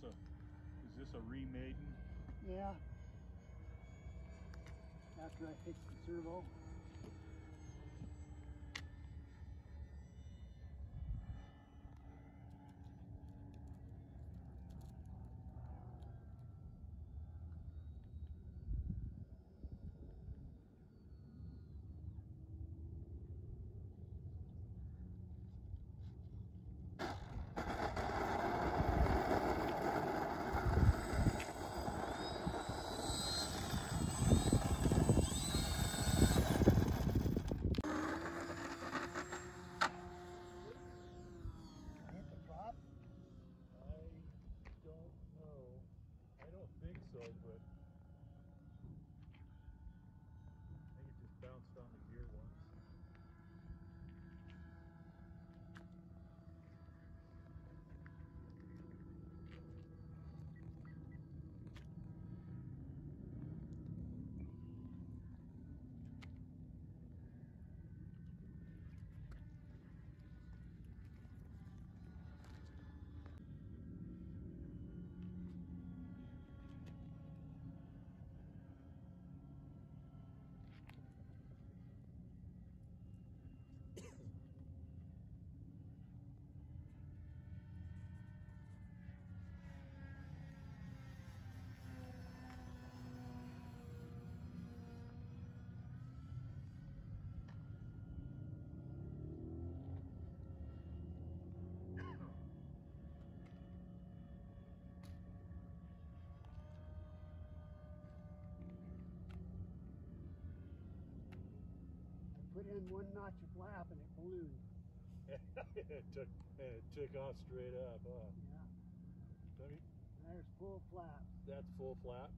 this a is this a remaiden? Yeah. After I fixed the servo. Put in one notch of flap and it ballooned. it took it took off straight up, huh? Yeah. There's full flap. that's full flap.